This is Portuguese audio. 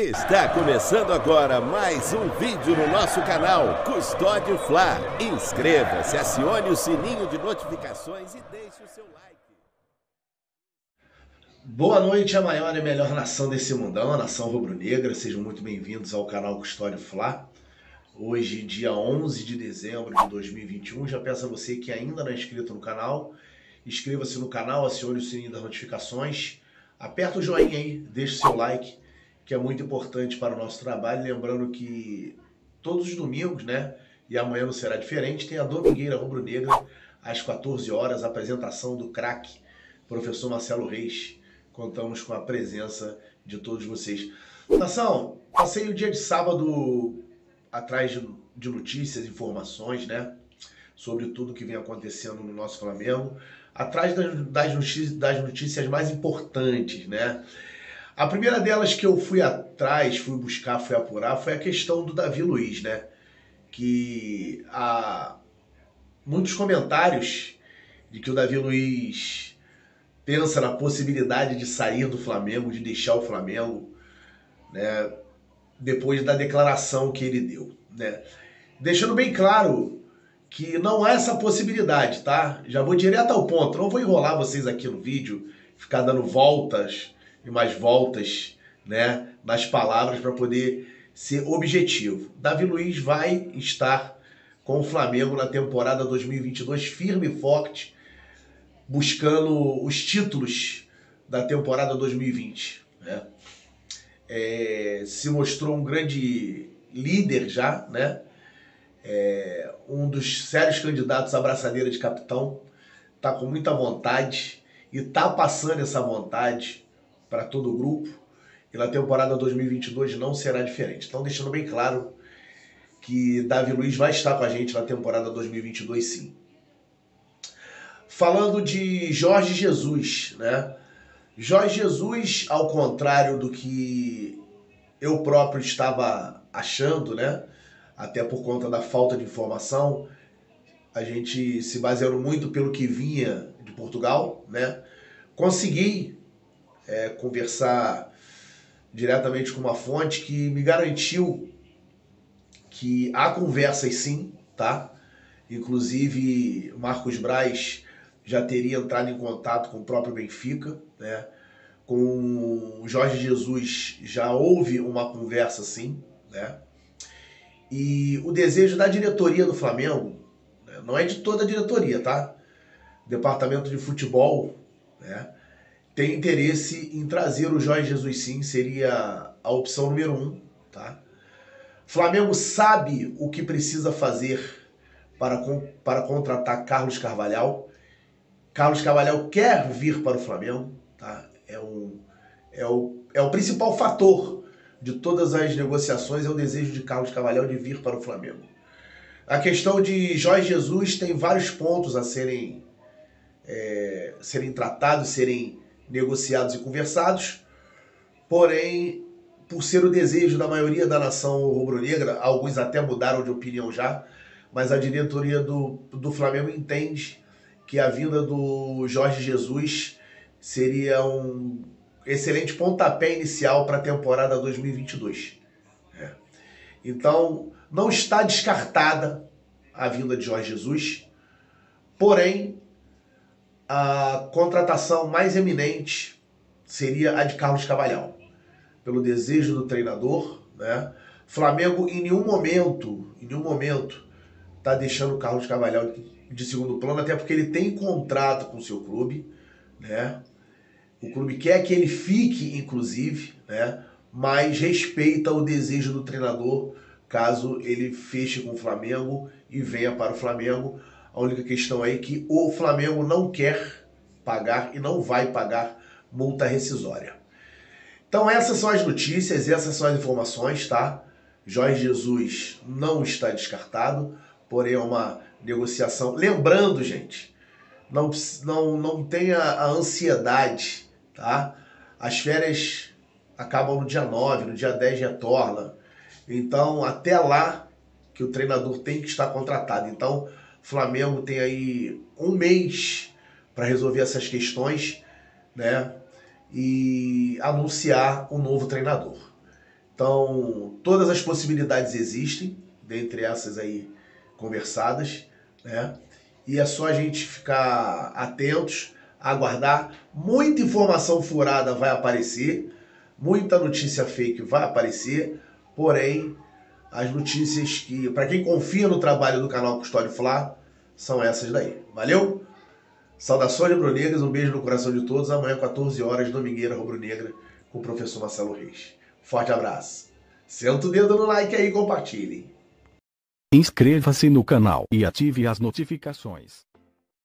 Está começando agora mais um vídeo no nosso canal Custódio Fla. Inscreva-se, acione o sininho de notificações e deixe o seu like. Boa noite, a maior e melhor nação desse mundão, a nação rubro-negra. Sejam muito bem-vindos ao canal Custódio Fla. Hoje, dia 11 de dezembro de 2021. Já peço a você que ainda não é inscrito no canal, inscreva-se no canal, acione o sininho das notificações, aperta o joinha aí, deixe seu like que é muito importante para o nosso trabalho. Lembrando que todos os domingos, né? E amanhã não será diferente, tem a Domingueira Rubro Negra, às 14 horas, apresentação do craque, professor Marcelo Reis. Contamos com a presença de todos vocês. Nação, passei o dia de sábado atrás de, de notícias, informações, né? Sobre tudo que vem acontecendo no nosso Flamengo. Atrás das, das, notícias, das notícias mais importantes, né? A primeira delas que eu fui atrás, fui buscar, fui apurar, foi a questão do Davi Luiz, né? Que há muitos comentários de que o Davi Luiz pensa na possibilidade de sair do Flamengo, de deixar o Flamengo, né? Depois da declaração que ele deu, né? Deixando bem claro que não há essa possibilidade, tá? Já vou direto ao ponto, não vou enrolar vocês aqui no vídeo, ficar dando voltas e mais voltas né, nas palavras para poder ser objetivo. Davi Luiz vai estar com o Flamengo na temporada 2022 firme e forte, buscando os títulos da temporada 2020. Né? É, se mostrou um grande líder já, né? É, um dos sérios candidatos à braçadeira de capitão, tá com muita vontade e tá passando essa vontade para todo o grupo. E na temporada 2022 não será diferente. Então, deixando bem claro que Davi Luiz vai estar com a gente na temporada 2022, sim. Falando de Jorge Jesus, né? Jorge Jesus, ao contrário do que eu próprio estava achando, né? Até por conta da falta de informação, a gente se baseando muito pelo que vinha de Portugal, né? Consegui é, conversar diretamente com uma fonte que me garantiu que há conversas sim, tá? Inclusive, Marcos Braz já teria entrado em contato com o próprio Benfica, né? Com Jorge Jesus já houve uma conversa sim, né? E o desejo da diretoria do Flamengo, né? não é de toda a diretoria, tá? Departamento de futebol, né? Tem interesse em trazer o Jorge Jesus sim, seria a opção número um, tá? Flamengo sabe o que precisa fazer para, para contratar Carlos Carvalhal. Carlos Carvalhal quer vir para o Flamengo, tá? É, um, é, o, é o principal fator de todas as negociações, é o desejo de Carlos Carvalhal de vir para o Flamengo. A questão de Jorge Jesus tem vários pontos a serem, é, serem tratados, serem negociados e conversados, porém, por ser o desejo da maioria da nação rubro-negra, alguns até mudaram de opinião já, mas a diretoria do, do Flamengo entende que a vinda do Jorge Jesus seria um excelente pontapé inicial para a temporada 2022. É. Então, não está descartada a vinda de Jorge Jesus, porém, a contratação mais eminente seria a de Carlos Cavalhal, pelo desejo do treinador, né? Flamengo em nenhum momento, em nenhum momento, está deixando o Carlos Cavalhal de segundo plano, até porque ele tem contrato com o seu clube, né? O clube quer que ele fique, inclusive, né? Mas respeita o desejo do treinador caso ele feche com o Flamengo e venha para o Flamengo. A única questão aí é que o Flamengo não quer pagar e não vai pagar multa rescisória. Então essas são as notícias, essas são as informações, tá? Jorge Jesus não está descartado, porém é uma negociação. Lembrando, gente, não, não, não tenha a ansiedade, tá? As férias acabam no dia 9, no dia 10 retorna. Então, até lá que o treinador tem que estar contratado. Então, Flamengo tem aí um mês para resolver essas questões, né? E anunciar o um novo treinador. Então, todas as possibilidades existem, dentre essas aí conversadas, né? E é só a gente ficar atentos, aguardar. Muita informação furada vai aparecer, muita notícia fake vai aparecer, porém, as notícias que, para quem confia no trabalho do canal Custódio Flá, são essas daí. Valeu? Saudações rubro-negras, um beijo no coração de todos. Amanhã, 14 horas, Domingueira Rubro-Negra, com o professor Marcelo Reis. Forte abraço. Senta o dedo no like aí e compartilhem. Inscreva-se no canal e ative as notificações.